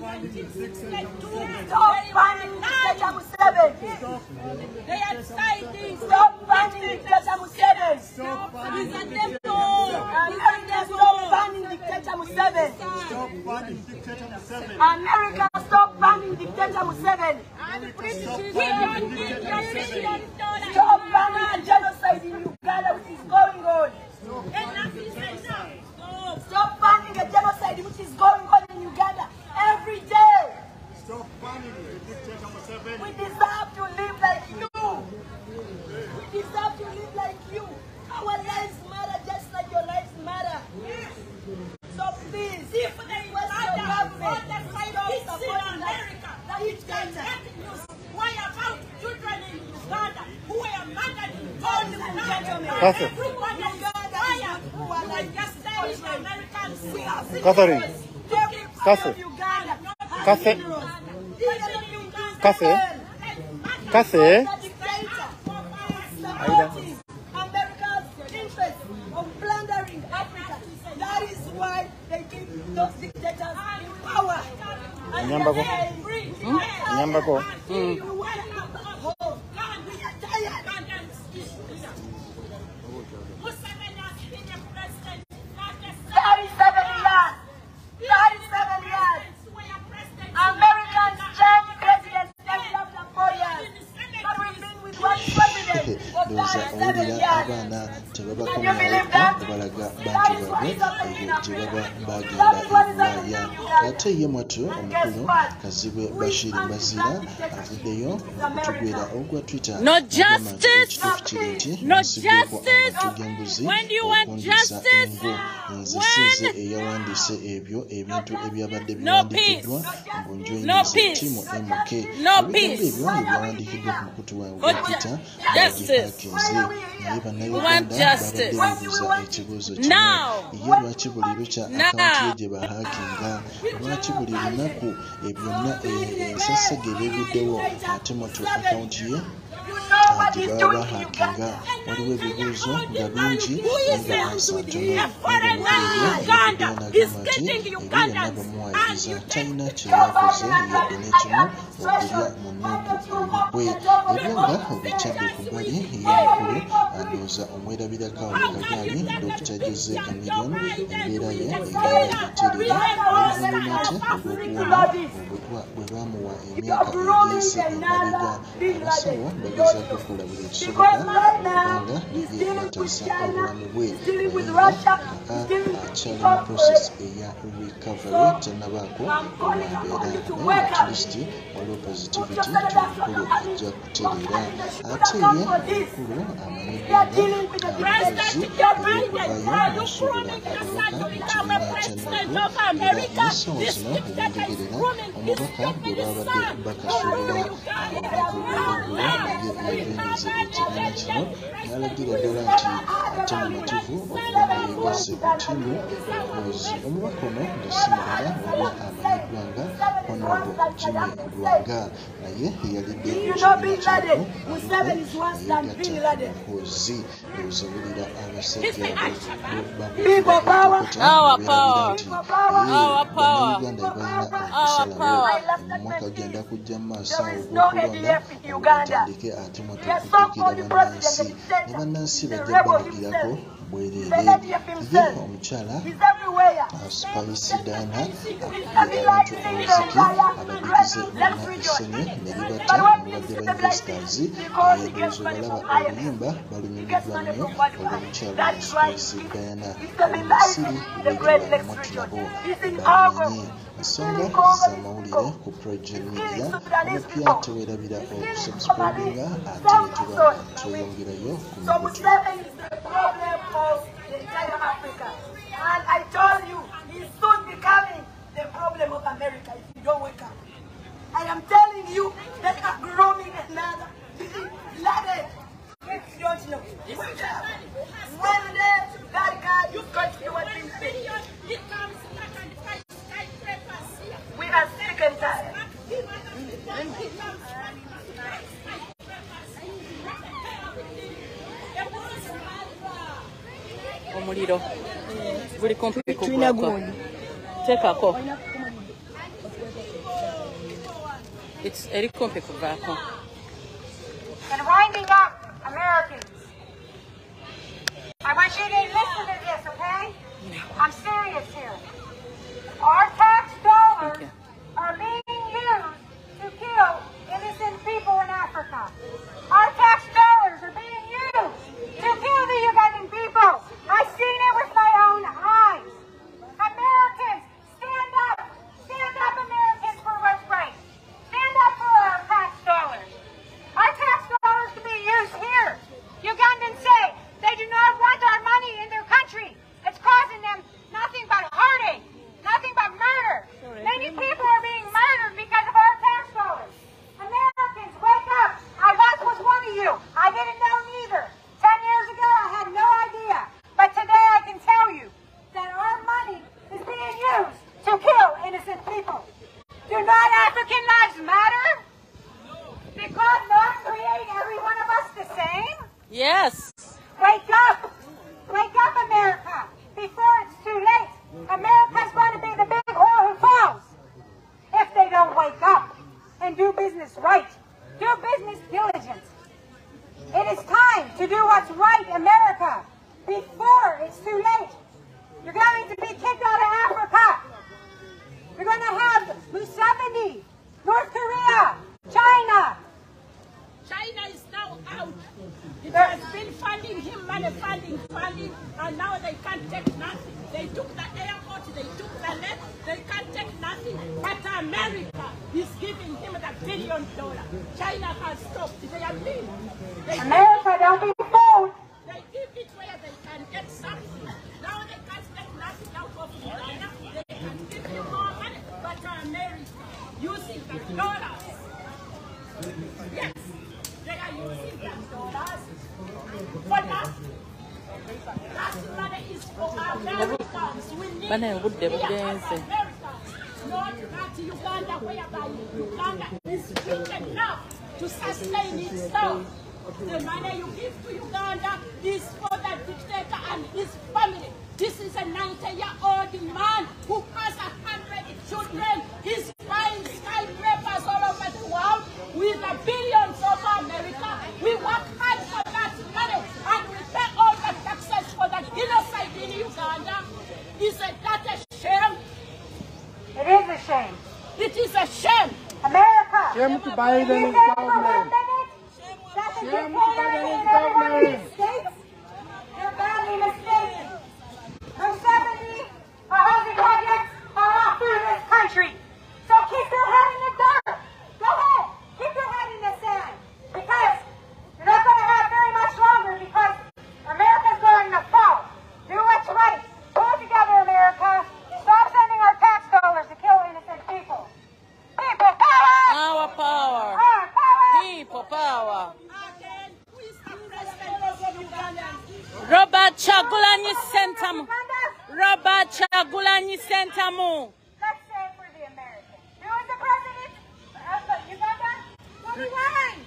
Stop banning dictator Museveni. They are fighting. Stop banning dictator Museveni. He's a devil. America, stop banning dictator Museveni. Stop funding dictator Museveni. America, stop banning dictator Museveni. And British, we don't need your million dollars. Stop banning the genocide in Uganda which is going on. Enough is enough. Stop. Stop banning the genocide which is going on in Uganda every day. Stop funding the dictator Museveni. We deserve to live like you. We deserve to live like you. Our lives matter just like your lives matter. So please, If they Where's your murder on government? the side Stop of peace in supporting America, that it can dictator. get news. Why about children in Uganda who were murdered in cold Ladies and blood? gentlemen, and Catherine. Everyone is Uganda is fired. who are You like can just say it's Scotland. American we Catherine. Catherine. of Uganda has Catherine. minerals. Even if you use Catherine. the dictator America's interest of plundering Africa. That is why they keep those dictators power. Nyambako. they hmm? Nyambako. Hmm? You baabwe ebyo gye bagenda justice. do you want justice? nze size eyawandiise ebyo ebintu ebyabadde biwandiikiddwa mbu njoyinyiza ttiimu mk ebigamba ebiwange byawandiikiddwa ku mukutu wa peter bagekakenze naye bannayuganda babadde beebuuza ekibuuzo kimu ye lwaki buli lukya akawunti ye gye bahakinga lwaki buli lunaku ebyonna ensasage eh, eh, ebeeguddewo ate moto akawunti ye? Gye baba bahakinga waliwo ebibuuzo nga bingi nga ansa ebyo byonna bamuwayiriza talina kye yakoze yadde n'ekimu okulya mu nuupu olukwe ebyo nga obikyadde ku bbali y'omukulu ndowooza omwerabirako awo kagaali dr jose camilion embeera ye egenda eterera oluvannyuma ate olw'okuwona obutwa bwe bamuwa emyaka egiyise emabega abasawo bagezaako okukola buli ekisoboka okubanga naye bataasa obulamu bwe naye nga akyali mu process eya recovery. Tannabaako olwambeera naye atulisti waliwo positivity omukulu ajja kutereera. ate ye omukulu amanyiddwa nga abakozi ebyokuvaayo n'osuubula ababaka mu kibiina kya naku era n'essawa zino ebyenjogerera omubaka gwe baabadde bakasuubula olunaku olweggulo naye yagenyiza ekibiina kino n'alagira ddala nti ate mumativu okuba nga yeegasse ku ttiimu omukozi omubaka ono nga si mulala waliwo amanyiddwa nga honorable jimmy lwanga naye yalidde You know Bin ekibiina Laden. kyako Museveni is worse than Bin Laden. mukozi ndowooza bulira abasajja People power. Our power. Our power. bannayuganda balina Our okusalawo power. omwaka agenda kujja mu maaso There awo is no ogw'okulonda ADF in Uganda. batandike ate moto The so-called bannansi president ne bannansi is the bajja rebel kubalagirako himself. bwereere The ADF ye omukyala He's everywhere. spice diana akubye abantu omuziki abadigize bonna essanyu ne libata omubadde ba investors yendowooza balaba oluyimba balunyumiddwa nnyo olw'omukyala diana omusiri begera mwatunabo bamanyi ensonga z'amawulire ku projourn media. omupya teweerabira okusubscribinga ate tuba tweyongerayo ku mikutu Museveni is the problem of the entire Africa. And I told you, he's soon becoming the problem of America if you don't wake up. I am telling you, they are grooming another Laden. If you don't know, wake up. One day, that guy is going to do what he said. He comes back and fights skyscrapers here. We are sick and tired. He comes back and fights skyscrapers. omuliro kumpi kuggwako teekako It's eriko mpe kuvaako. and winding up Americans. I want you to listen to this, okay? I'm serious here. Our tax dollars Okay. are being used to kill innocent people in Africa. Our tax dollars are being used to kill the Ugandan people. I've seen it with my own eyes. Americans, stand up. Stand up, Americans, for what's right. Stand up for our tax dollars. Our tax dollars to be used here. Ugandans say they do not want our money in their country. It's causing them nothing but heartache, nothing but murder. Many people are being murdered because of our tax dollars. Americans, wake up. I once was one of you. I didn't know neither. Ten years ago, I had no idea. But today I can tell you that our money is being used to kill innocent people. Do not African lives matter? Did God not create every one of us the same? Yes. Wake up! Wake up, America! Before it's too late. America's going to be the big whore who falls. If they don't wake up and do business right. Do business diligent. It is time to do what's right, America, before it's too late. You're going to be kicked out of Africa. You're going to have Museveni, North Korea, China, China is out. It has been funding him, money funding, funding, and now they can't take nothing. They took the airport, they took the land, they can't take nothing. But America is giving him the billion dollars. China has stopped. They are. They, America, don't be fooled. they give it where they can get something. Now they can't take nothing out of Uganda. They can give him more money. But America using the dollars. Yes, they are using the dollars for nothing. That money is for Americans. We need Bana obudde here as bugenze. Americans, not that Uganda, whereby Uganda is rich enough to sustain itself. The money you give to Uganda is for the dictator and his family. This is a 90-year-old man who has a hundred children. He's buying skyscrapers all over the world with the billions of America. We work hard for that money and we pay all the taxes for the genocide in Uganda. Isn't that a shame? It is a shame. It is a shame. America. Shame to You Biden's think for one government. minute that the Shame to dictator Biden's in every one of these government. states? You're badly mistaken. Museveni or housing projects are all through this country. So keep your head in the dirt. Go ahead. Keep your head in the sand. Because you're not going to have very much longer because America's going to fall. Do what's right. Pull together, America. Stop sending our tax dollars to kill innocent people. People power! Our power. Power! People power. Again, who is the president of Uganda? Robert Kyagulanyi Sentamu. Robert Kyagulanyi Sentamu. let's say for the Americans. Who is the president of Uganda? Bobi Wine.